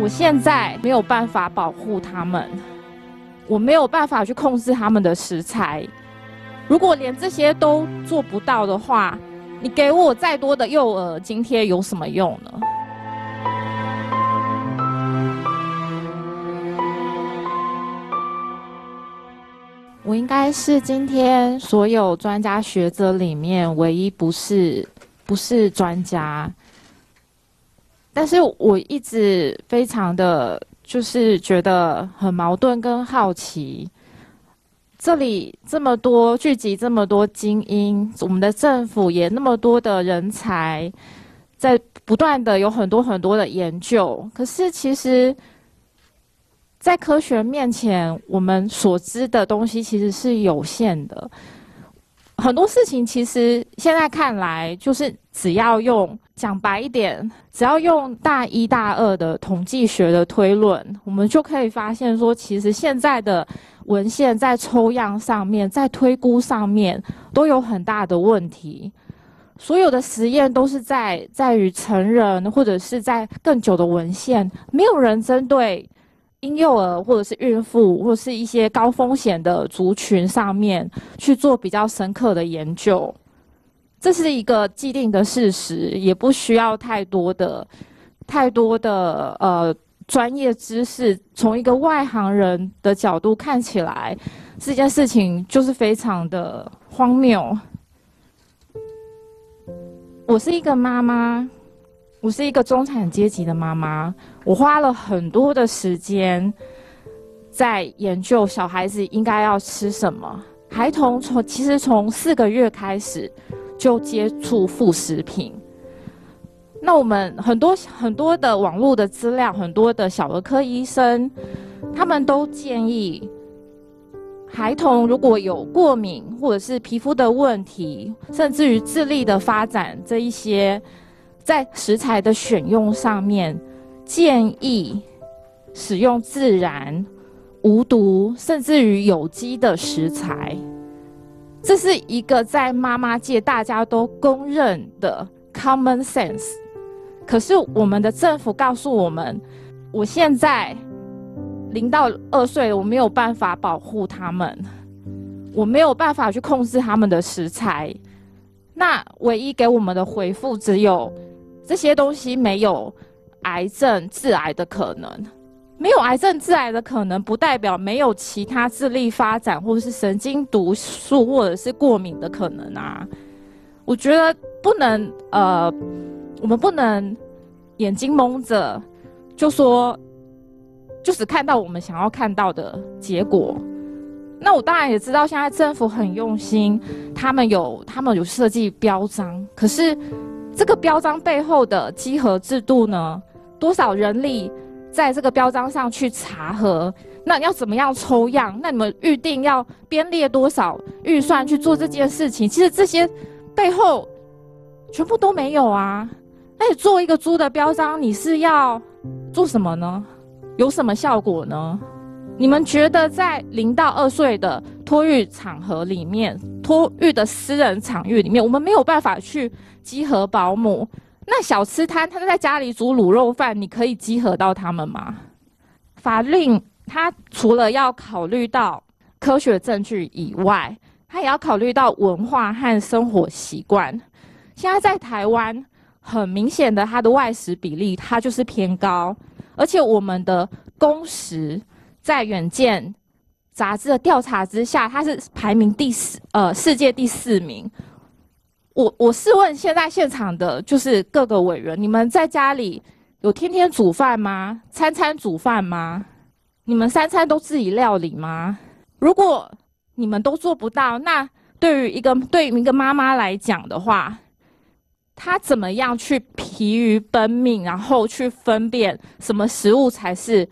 我现在没有办法保护他们，我没有办法去控制他们的食材。如果连这些都做不到的话，你给我再多的幼儿津贴有什么用呢？我应该是今天所有专家学者里面唯一不是不是专家。但是我一直非常的就是觉得很矛盾跟好奇，这里这么多聚集这么多精英，我们的政府也那么多的人才，在不断的有很多很多的研究，可是其实，在科学面前，我们所知的东西其实是有限的。很多事情其实现在看来，就是只要用讲白一点，只要用大一大二的统计学的推论，我们就可以发现说，其实现在的文献在抽样上面，在推估上面都有很大的问题。所有的实验都是在在于成人，或者是在更久的文献，没有人针对。婴幼儿或者是孕妇，或者是一些高风险的族群上面去做比较深刻的研究，这是一个既定的事实，也不需要太多的、太多的呃专业知识。从一个外行人的角度看起来，这件事情就是非常的荒谬。我是一个妈妈。我是一个中产阶级的妈妈，我花了很多的时间在研究小孩子应该要吃什么。孩童从其实从四个月开始就接触副食品。那我们很多很多的网络的资料，很多的小儿科医生，他们都建议孩童如果有过敏或者是皮肤的问题，甚至于智力的发展这一些。在食材的选用上面，建议使用自然、无毒，甚至于有机的食材。这是一个在妈妈界大家都公认的 common sense。可是我们的政府告诉我们，我现在零到二岁，我没有办法保护他们，我没有办法去控制他们的食材。那唯一给我们的回复只有。这些东西没有癌症致癌的可能，没有癌症致癌的可能，不代表没有其他智力发展或者是神经毒素或者是过敏的可能啊！我觉得不能呃，我们不能眼睛蒙着就说，就只看到我们想要看到的结果。那我当然也知道，现在政府很用心，他们有他们有设计标章，可是。这个标章背后的稽核制度呢？多少人力在这个标章上去查核？那要怎么样抽样？那你们预定要编列多少预算去做这件事情？其实这些背后全部都没有啊！那你做一个猪的标章，你是要做什么呢？有什么效果呢？你们觉得在零到二岁的托育场合里面，托育的私人场域里面，我们没有办法去？集合保姆，那小吃摊他在家里煮卤肉饭，你可以集合到他们吗？法令他除了要考虑到科学证据以外，他也要考虑到文化和生活习惯。现在在台湾，很明显的，它的外食比例它就是偏高，而且我们的工时在远见杂志的调查之下，它是排名第四，呃，世界第四名。我我试问现在现场的，就是各个委员，你们在家里有天天煮饭吗？餐餐煮饭吗？你们三餐都自己料理吗？如果你们都做不到，那对于一个对于一个妈妈来讲的话，她怎么样去疲于奔命，然后去分辨什么食物才是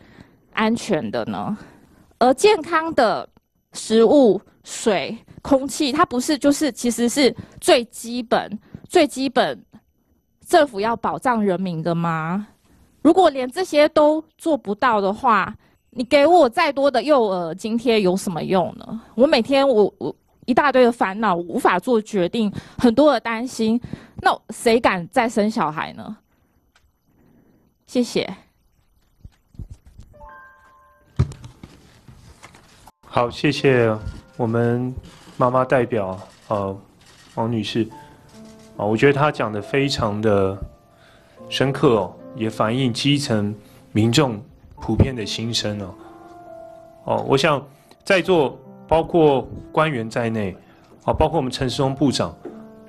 安全的呢？而健康的食物、水。空气，它不是就是其实是最基本、最基本，政府要保障人民的吗？如果连这些都做不到的话，你给我再多的幼儿津贴有什么用呢？我每天我我一大堆的烦恼，无法做决定，很多的担心，那谁敢再生小孩呢？谢谢。好，谢谢我们妈妈代表呃王女士啊，我觉得她讲的非常的深刻哦，也反映基层民众普遍的心声哦。哦，我想在座包括官员在内，啊，包括我们陈世忠部长，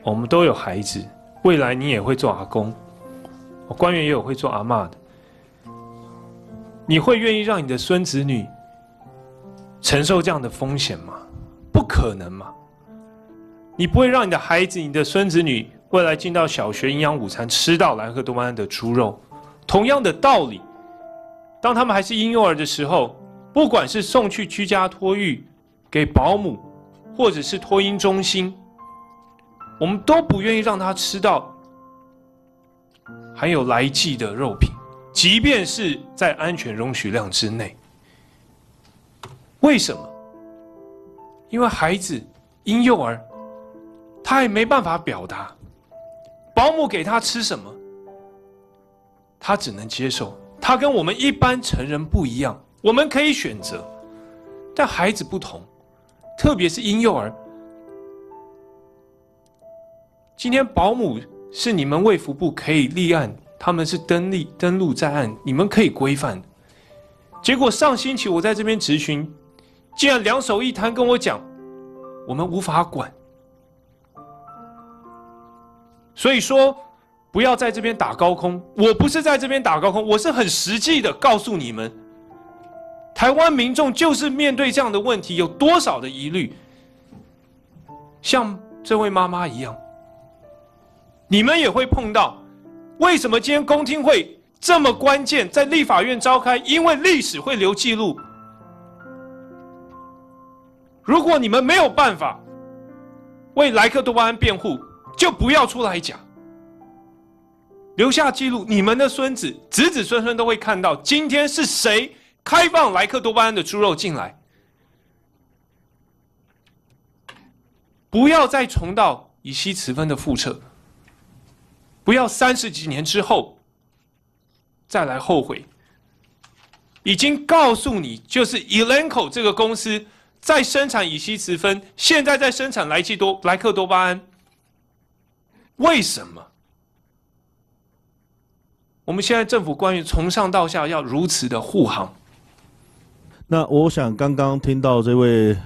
我们都有孩子，未来你也会做阿公，官员也有会做阿妈的，你会愿意让你的孙子女？承受这样的风险吗？不可能嘛！你不会让你的孩子、你的孙子女未来进到小学营养午餐吃到莱克多巴胺的猪肉。同样的道理，当他们还是婴幼儿的时候，不管是送去居家托育、给保姆，或者是托婴中心，我们都不愿意让他吃到含有来剂的肉品，即便是在安全容许量之内。为什么？因为孩子婴幼儿，他也没办法表达。保姆给他吃什么，他只能接受。他跟我们一般成人不一样，我们可以选择，但孩子不同，特别是婴幼儿。今天保姆是你们卫福部可以立案，他们是登立登录在案，你们可以规范。结果上星期我在这边咨询。竟然两手一摊跟我讲，我们无法管，所以说不要在这边打高空。我不是在这边打高空，我是很实际的告诉你们，台湾民众就是面对这样的问题，有多少的疑虑，像这位妈妈一样，你们也会碰到。为什么今天公听会这么关键，在立法院召开？因为历史会留记录。如果你们没有办法为莱克多巴胺辩护，就不要出来讲，留下记录，你们的孙子、子子孙孙都会看到今天是谁开放莱克多巴胺的猪肉进来。不要再重蹈乙烯雌酚的覆辙，不要三十几年之后再来后悔。已经告诉你，就是 Elanco 这个公司。在生产乙烯雌酚，现在在生产莱气多莱克多巴胺，为什么？我们现在政府官员从上到下要如此的护航？那我想刚刚听到这位。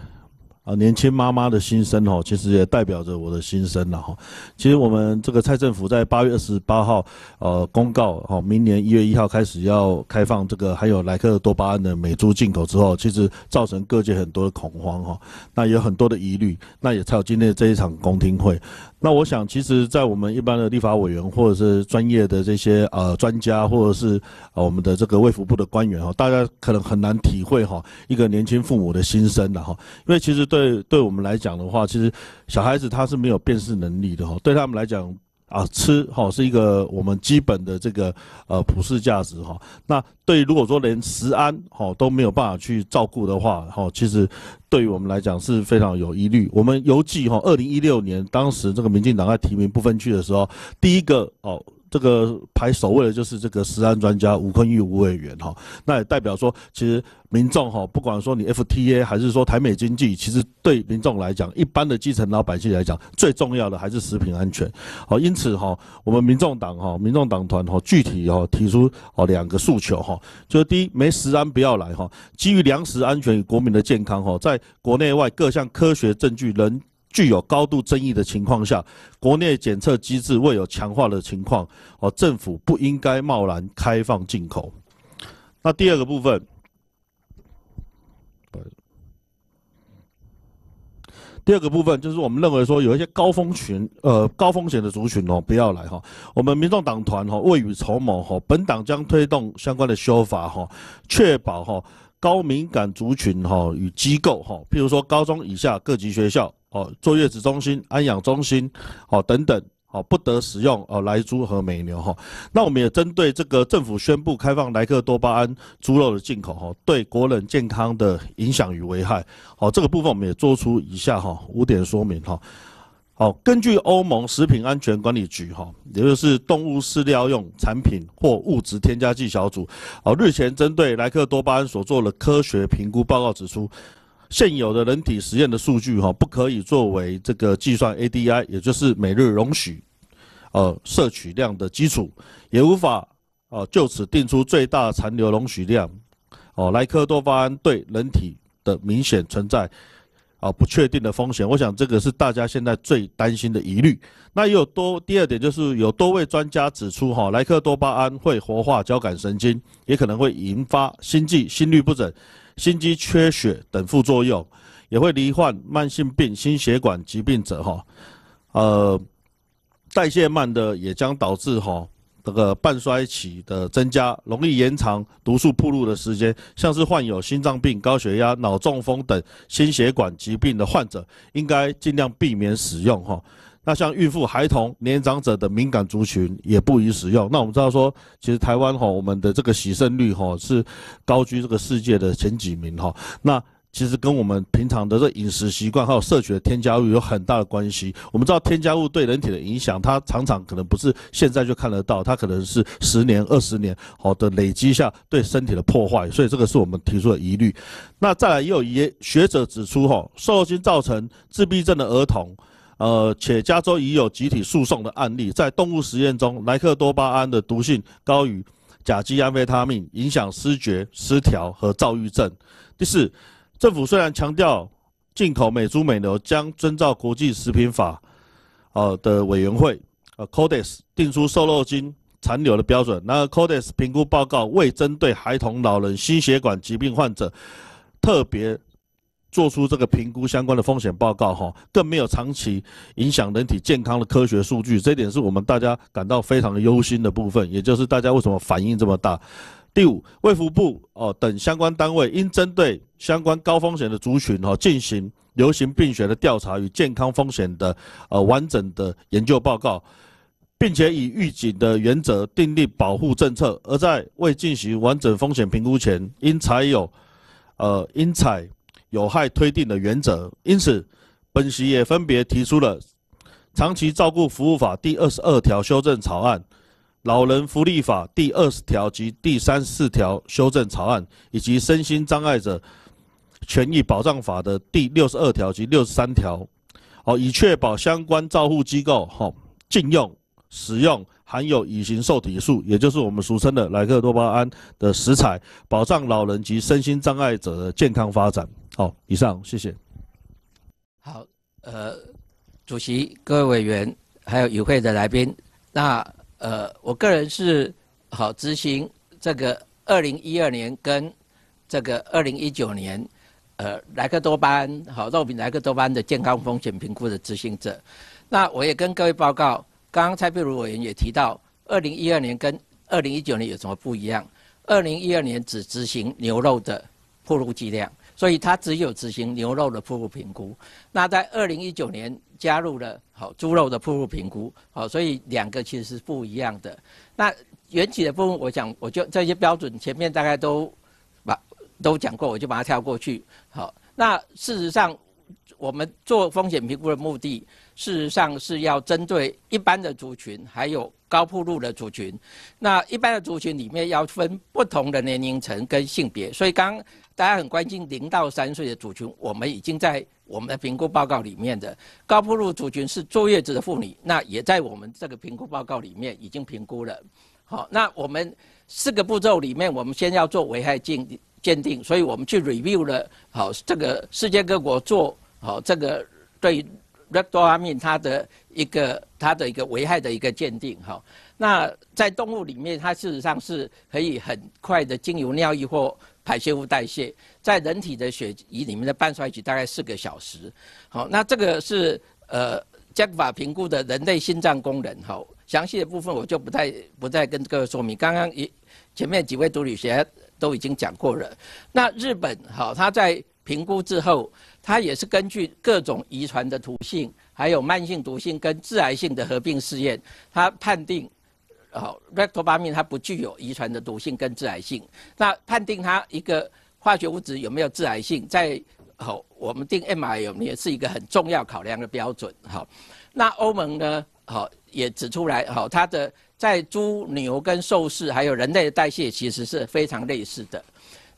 啊，年轻妈妈的心声哦，其实也代表着我的心声了哈。其实我们这个蔡政府在八月二十八号，呃，公告哦，明年一月一号开始要开放这个还有莱克多巴胺的美猪进口之后，其实造成各界很多的恐慌哈，那有很多的疑虑，那也才有今天这一场公听会。那我想，其实，在我们一般的立法委员或者是专业的这些呃专家，或者是我们的这个卫福部的官员哈，大家可能很难体会哈一个年轻父母的心声的哈，因为其实对对我们来讲的话，其实小孩子他是没有辨识能力的哈，对他们来讲。啊，吃哈是一个我们基本的这个呃普世价值哈。那对如果说连食安哈都没有办法去照顾的话哈，其实对于我们来讲是非常有疑虑。我们犹记哈，二零一六年当时这个民进党在提名不分区的时候，第一个哦。这个排首位的就是这个食安专家吴坤玉吴委员哈，那也代表说，其实民众哈，不管说你 FTA 还是说台美经济，其实对民众来讲，一般的基层老百姓来讲，最重要的还是食品安全。好，因此哈，我们民众党哈，民众党团哈，具体哈提出哦两个诉求哈，就是第一，没食安不要来哈，基于粮食安全与国民的健康哈，在国内外各项科学证据仍。具有高度争议的情况下，国内检测机制未有强化的情况，哦，政府不应该贸然开放进口。那第二个部分，第二个部分就是我们认为说有一些高风群，呃，高风险的族群哦，不要来哈。我们民众党团哈未雨绸缪哈，本党将推动相关的修法哈，确保哈高敏感族群哈与机构哈，譬如说高中以下各级学校。哦，坐月子中心、安养中心，哦等等，哦不得使用哦莱猪和美牛哈。那我们也针对这个政府宣布开放莱克多巴胺猪肉的进口哈，对国人健康的影响与危害，哦这个部分我们也做出以下哈五点说明哈。好，根据欧盟食品安全管理局哈，也就是动物饲料用产品或物质添加剂小组，哦日前针对莱克多巴胺所做的科学评估报告指出。现有的人体实验的数据哈，不可以作为这个计算 ADI，也就是每日容许呃摄取量的基础，也无法哦就此定出最大残留容许量。哦，莱克多巴胺对人体的明显存在啊不确定的风险，我想这个是大家现在最担心的疑虑。那也有多第二点就是有多位专家指出，哈，莱克多巴胺会活化交感神经，也可能会引发心悸、心律不整、心肌缺血等副作用，也会罹患慢性病、心血管疾病者，哈，呃，代谢慢的也将导致哈。这个半衰期的增加，容易延长毒素暴露的时间。像是患有心脏病、高血压、脑中风等心血管疾病的患者，应该尽量避免使用哈。那像孕妇、孩童、年长者的敏感族群也不宜使用。那我们知道说，其实台湾哈，我们的这个喜生率哈是高居这个世界的前几名哈。那其实跟我们平常的这饮食习惯还有摄取的添加物有很大的关系。我们知道添加物对人体的影响，它常常可能不是现在就看得到，它可能是十年、二十年好的累积下对身体的破坏。所以这个是我们提出的疑虑。那再来也有一学者指出，哈，瘦肉精造成自闭症的儿童，呃，且加州已有集体诉讼的案例，在动物实验中，莱克多巴胺的毒性高于甲基安非他命，影响失觉失调和躁郁症。第四。政府虽然强调进口美猪美牛将遵照国际食品法，呃的委员会呃 Codex 定出瘦肉精残留的标准，那 Codex 评估报告未针对孩童、老人、心血管疾病患者特别做出这个评估相关的风险报告哈，更没有长期影响人体健康的科学数据，这点是我们大家感到非常的忧心的部分，也就是大家为什么反应这么大。第五，卫福部哦等相关单位应针对相关高风险的族群哦进行流行病学的调查与健康风险的呃完整的研究报告，并且以预警的原则订立保护政策，而在未进行完整风险评估前，应采有呃应采有害推定的原则。因此，本席也分别提出了长期照顾服务法第二十二条修正草案。老人福利法第二十条及第三十四条修正草案，以及身心障碍者权益保障法的第六十二条及六十三条，哦，以确保相关照护机构哈禁用使用含有乙型受体素，也就是我们俗称的莱克多巴胺的食材，保障老人及身心障碍者的健康发展。好，以上谢谢。好，呃，主席、各位委员，还有与会的来宾，那。呃，我个人是好执行这个二零一二年跟这个二零一九年，呃，莱克多巴胺好肉品莱克多巴胺的健康风险评估的执行者。那我也跟各位报告，刚刚蔡碧如委员也提到，二零一二年跟二零一九年有什么不一样？二零一二年只执行牛肉的铺路剂量。所以它只有执行牛肉的铺路评估，那在二零一九年加入了好猪肉的铺路评估，好，所以两个其实是不一样的。那缘起的部分，我想我就这些标准前面大概都把都讲过，我就把它跳过去。好，那事实上我们做风险评估的目的，事实上是要针对一般的族群，还有高铺路的族群。那一般的族群里面要分不同的年龄层跟性别，所以刚。大家很关心零到三岁的族群，我们已经在我们的评估报告里面的高铺路族群是坐月子的妇女，那也在我们这个评估报告里面已经评估了。好，那我们四个步骤里面，我们先要做危害鉴鉴定，所以我们去 review 了。好，这个世界各国做好这个对 r e c t o a m i n 它的一个它的一个危害的一个鉴定。好，那在动物里面，它事实上是可以很快的经由尿液或排泄物代谢在人体的血液里面的半衰期大概四个小时，好，那这个是呃加法评估的人类心脏功能，好，详细的部分我就不再不再跟各位说明，刚刚一前面几位毒理学都已经讲过了。那日本好，他在评估之后，它也是根据各种遗传的毒性，还有慢性毒性跟致癌性的合并试验，它判定。好 r e c t o b a m i n 它不具有遗传的毒性跟致癌性。那判定它一个化学物质有没有致癌性，在好我们定 m i 也是一个很重要考量的标准。好，那欧盟呢，好也指出来，好它的在猪、牛跟兽式还有人类的代谢其实是非常类似的。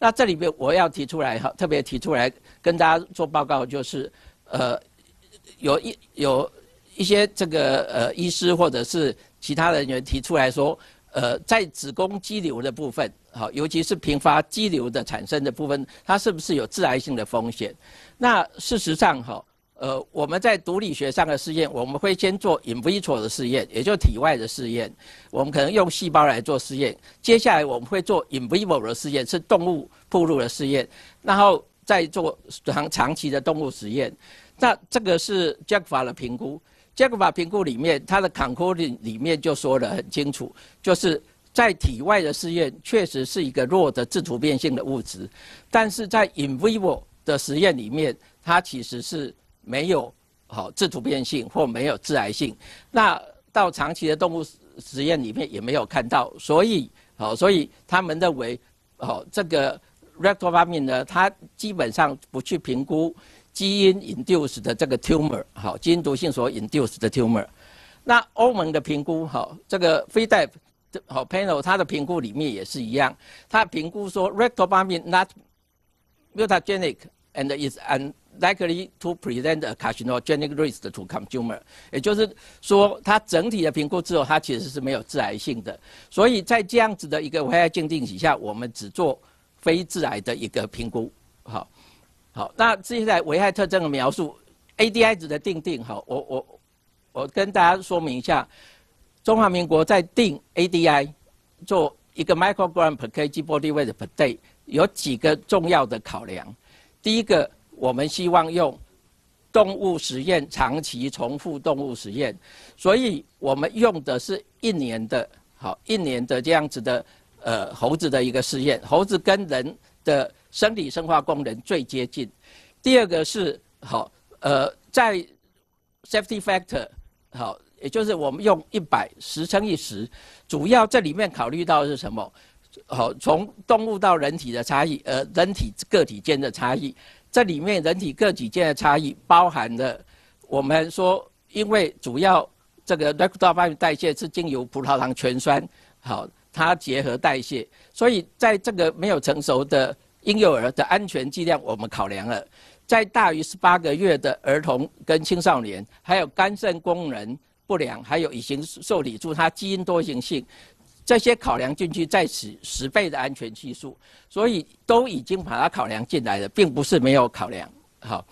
那这里边我要提出来哈，特别提出来跟大家做报告，就是呃，有一有一些这个呃医师或者是其他人员提出来说，呃，在子宫肌瘤的部分，好，尤其是频发肌瘤的产生的部分，它是不是有致癌性的风险？那事实上哈。呃，我们在毒理学上的试验，我们会先做 in vitro 的试验，也就体外的试验。我们可能用细胞来做试验。接下来我们会做 in vivo 的试验，是动物铺路的试验，然后再做长长期的动物实验。那这个是 Jacfa 的评估。Jacfa 评估里面，它的 conclusion 里面就说得很清楚，就是在体外的试验确实是一个弱的自突变性的物质，但是在 in vivo 的实验里面，它其实是。没有好自突变性或没有致癌性，那到长期的动物实验里面也没有看到，所以好，所以他们认为，好这个 rectovamin 呢，它基本上不去评估基因 induced 的这个 tumor，好基因毒性所 induced 的 tumor。那欧盟的评估，好这个 FIDAP 好 panel 它的评估里面也是一样，它评估说 rectovamin not mutagenic and is unlikely to present a carcinogenic risk to consumer，也就是说，它整体的评估之后，它其实是没有致癌性的。所以在这样子的一个危害鉴定底下，我们只做非致癌的一个评估。好，好，那接下来危害特征的描述，ADI 值的定定，好，我我我跟大家说明一下，中华民国在定 ADI 做一个 microgram per kg body weight per day，有几个重要的考量。第一个。我们希望用动物实验长期重复动物实验，所以我们用的是一年的，好一年的这样子的呃猴子的一个试验，猴子跟人的生理生化功能最接近。第二个是好呃在 safety factor 好，也就是我们用一百十乘以十，主要这里面考虑到是什么？好，从动物到人体的差异，呃人体个体间的差异。这里面人体个体间的差异，包含了我们说，因为主要这个 r e c t o r i 代谢是经由葡萄糖醛酸，好，它结合代谢，所以在这个没有成熟的婴幼儿的安全剂量，我们考量了，在大于十八个月的儿童跟青少年，还有肝肾功能不良，还有乙型受体素它基因多形性。这些考量进去，再十十倍的安全系数，所以都已经把它考量进来了，并不是没有考量。好，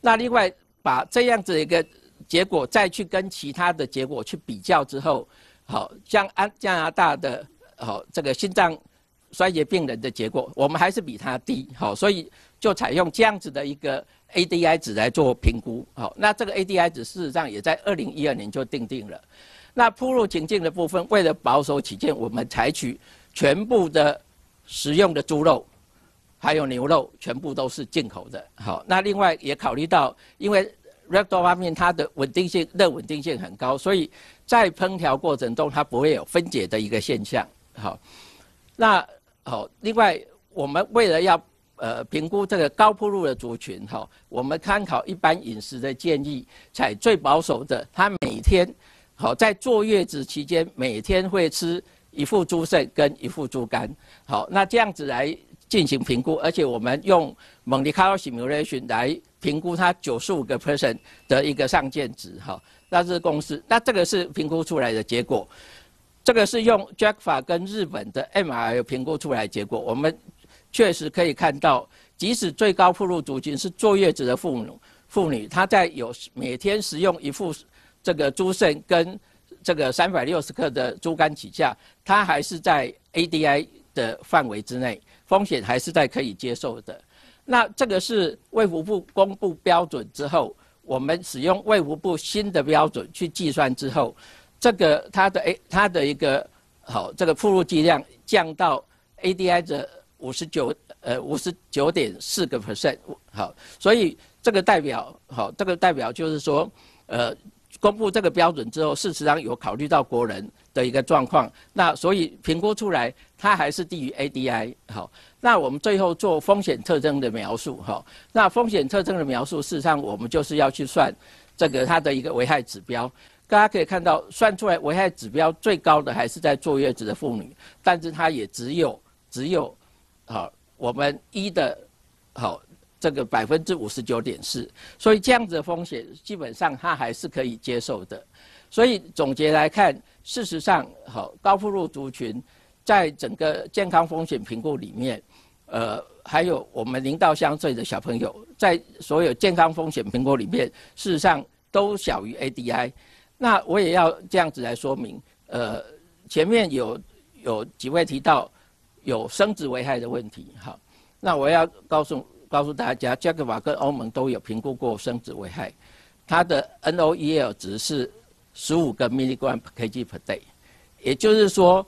那另外把这样子一个结果再去跟其他的结果去比较之后，好，像安加拿大的好这个心脏衰竭病人的结果，我们还是比它低。好，所以就采用这样子的一个 ADI 值来做评估。好，那这个 ADI 值事实上也在二零一二年就定定了。那铺路情境的部分，为了保守起见，我们采取全部的食用的猪肉，还有牛肉，全部都是进口的。好，那另外也考虑到，因为 r e d o 方面它的稳定性、热稳定性很高，所以在烹调过程中它不会有分解的一个现象。好，那好，另外我们为了要呃评估这个高铺路的族群，哈，我们参考一般饮食的建议，采最保守的，他每天。好，在坐月子期间，每天会吃一副猪肾跟一副猪肝。好，那这样子来进行评估，而且我们用 Monte Carlo simulation 来评估它九十五个 percent 的一个上限值。好，那是公司，那这个是评估出来的结果。这个是用 Jackfa 跟日本的 MRI 评估出来的结果。我们确实可以看到，即使最高铺路族群是坐月子的妇女，妇女她在有每天食用一副。这个猪肾跟这个三百六十克的猪肝起价，它还是在 ADI 的范围之内，风险还是在可以接受的。那这个是卫福部公布标准之后，我们使用卫福部新的标准去计算之后，这个它的 A 它的一个好这个铺路剂量降到 ADI 的五十九呃五十九点四个 percent 好，所以这个代表好这个代表就是说呃。公布这个标准之后，事实上有考虑到国人的一个状况，那所以评估出来它还是低于 ADI。好，那我们最后做风险特征的描述。哈，那风险特征的描述，事实上我们就是要去算这个它的一个危害指标。大家可以看到，算出来危害指标最高的还是在坐月子的妇女，但是它也只有只有，好我们一的，好这个百分之五十九点四，所以这样子的风险基本上它还是可以接受的。所以总结来看，事实上，好高附入族群在整个健康风险评估里面，呃，还有我们零到相岁的小朋友，在所有健康风险评估里面，事实上都小于 ADI。那我也要这样子来说明，呃，前面有有几位提到有生殖危害的问题，好，那我要告诉告诉大家，加格瓦跟欧盟都有评估过生殖危害，它的 NOEL 值是十五个 milligram per kg per day，也就是说，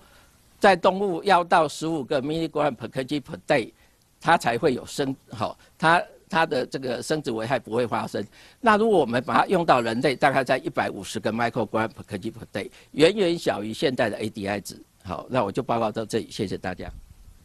在动物要到十五个 milligram per kg per day，它才会有生好它。它的这个生殖危害不会发生。那如果我们把它用到人类，大概在一百五十个 microgram per kg per day，远远小于现在的 ADI 值。好，那我就报告到这里，谢谢大家。